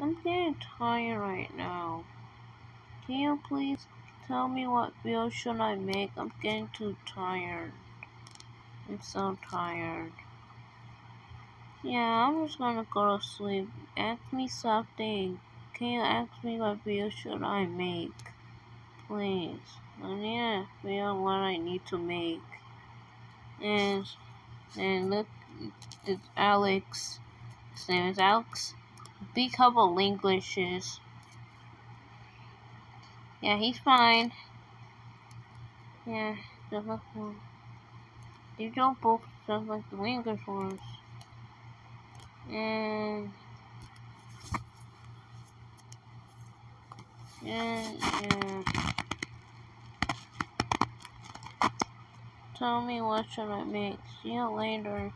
I'm getting tired right now. Can you please tell me what video should I make? I'm getting too tired. I'm so tired. Yeah, I'm just gonna go to sleep. Ask me something. Can you ask me what video should I make? Please. I need a video what I need to make. And and look it's Alex. His name is Alex. Big couple Englishes. Yeah, he's fine. Yeah, like the, they don't both just like the English ones. And yeah, yeah. Tell me what should I make. See you later.